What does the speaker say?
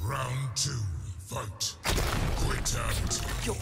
Round two, fight. Quit Your